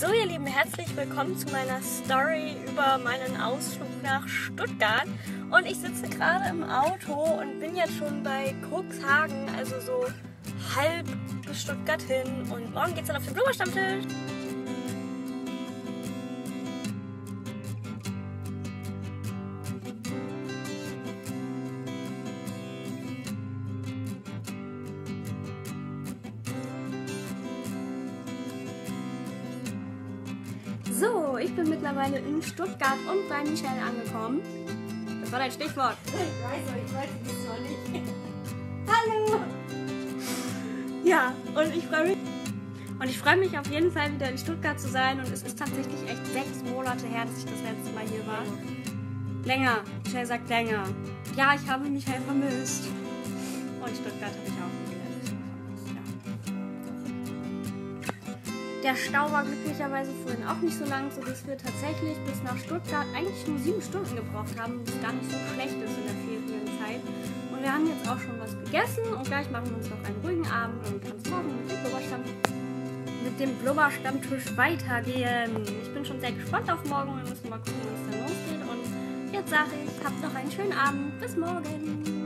So, ihr Lieben, herzlich willkommen zu meiner Story über meinen Ausflug nach Stuttgart. Und ich sitze gerade im Auto und bin jetzt schon bei Cuxhagen, also so halb bis Stuttgart hin. Und morgen geht's dann auf den Blumenstammtisch. So, ich bin mittlerweile in Stuttgart und bei Michelle angekommen. Das war dein Stichwort. Ich weiß, aber ich weiß es noch nicht. Hallo! Ja, und ich freue mich. Und ich freue mich auf jeden Fall wieder in Stuttgart zu sein. Und es ist tatsächlich echt sechs Monate her, dass ich das letzte Mal hier war. Länger. Michelle sagt länger. Ja, ich habe Michelle vermisst. Und Stuttgart habe ich auch Der Stau war glücklicherweise vorhin auch nicht so lang, sodass wir tatsächlich bis nach Stuttgart eigentlich nur sieben Stunden gebraucht haben, was gar nicht so schlecht ist in der Ferienzeit. Und wir haben jetzt auch schon was gegessen und gleich machen wir uns noch einen ruhigen Abend und es morgen mit dem Blubberstammtisch mit dem Blubberstammtisch weitergehen. Ich bin schon sehr gespannt auf morgen. Wir müssen mal gucken, es dann losgeht. Und jetzt sage ich, habt noch einen schönen Abend. Bis morgen.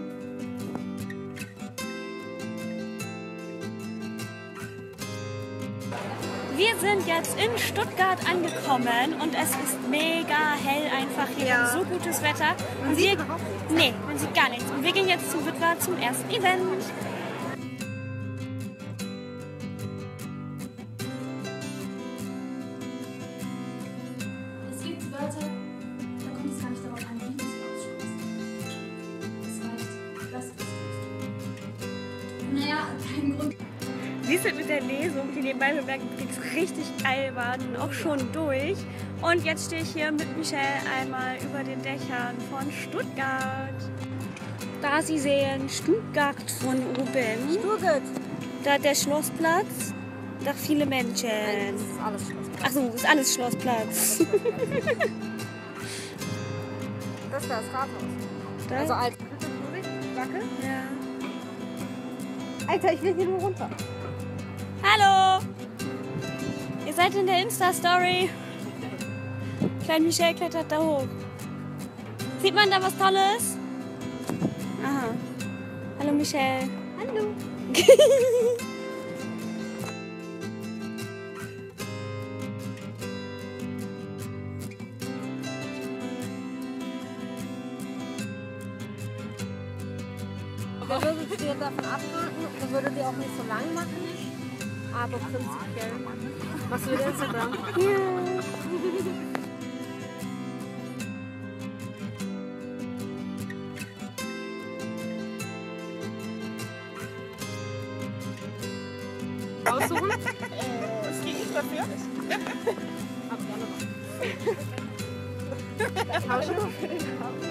Wir sind jetzt in Stuttgart angekommen und es ist mega hell einfach hier. Ja. So gutes Wetter. Und wir, nee, man sieht gar nichts. Und wir gehen jetzt zu Witwer zum ersten Event. Es gibt Wörter, da kommt es gar nicht darauf an, wie du sie aussprichst. Das reicht. Lass es. Naja, kein Grund. Sie sind mit der Lesung, die nebenbei bemerkt übrigens richtig geil war, auch schon durch. Und jetzt stehe ich hier mit Michelle einmal über den Dächern von Stuttgart. Da Sie sehen Stuttgart von oben. Stuttgart. Da der Schlossplatz. Da viele Menschen. Das ist alles Schluss. Ach so, das ist alles Schlossplatz. Das ist das Rathaus. Da? Also als Wackel. ja. Alter, ich will hier nur runter. Hallo! Ihr seid in der Insta-Story. Klein Michelle klettert da hoch. Sieht man da was Tolles? Aha. Hallo Michelle. Hallo. Wir würden dir davon abraten, wir würden dir auch nicht so lang machen, aber prinzipiell. Machst du wieder Instagram? Ja. Aussuchen? Das ging nicht dafür. Hab gerne mal. Tauschen wir für den Abend.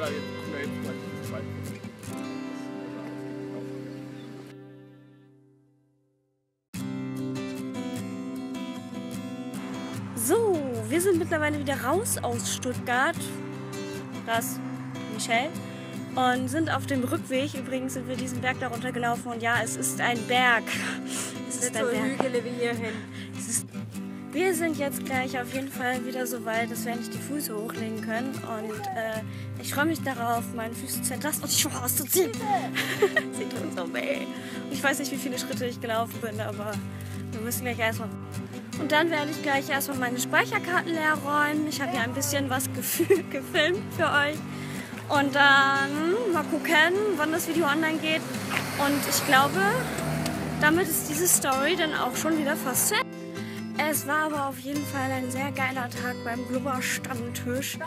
Ja, jetzt, kommen wir jetzt gleich zum zweiten. So, wir sind mittlerweile wieder raus aus Stuttgart. Das Michelle. Und sind auf dem Rückweg. Übrigens sind wir diesen Berg darunter gelaufen. Und ja, es ist ein Berg. Es ist Nicht ein so Berg. Hügel wie hierhin. Es ist wir sind jetzt gleich auf jeden Fall wieder so weit, dass wir endlich die Füße hochlegen können. Und äh, ich freue mich darauf, meine Füße zu entlasten und die Schuhe auszuziehen. Sie tun so weh. Ich weiß nicht, wie viele Schritte ich gelaufen bin, aber wir müssen gleich erstmal. Und dann werde ich gleich erstmal meine Speicherkarten leer räumen. Ich habe ja ein bisschen was gefil- gefilmt für euch. Und dann mal gucken, wann das Video online geht. Und ich glaube, damit ist diese Story dann auch schon wieder fast zu Ende. Es war aber auf jeden Fall ein sehr geiler Tag beim Blubber-Stammtisch.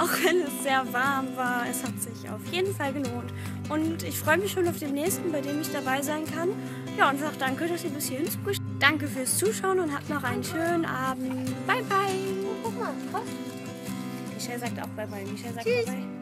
Auch wenn es sehr warm war, es hat sich auf jeden Fall gelohnt. Und ich freue mich schon auf den nächsten, bei dem ich dabei sein kann. Ja, und sage danke, dass ihr bis hierhin zugeschaut habt. Danke fürs Zuschauen und habt noch einen schönen Abend. Bye, bye. Guck mal, was? Michelle sagt auch bye, bye. Michelle sagt Tschüss. bye, bye.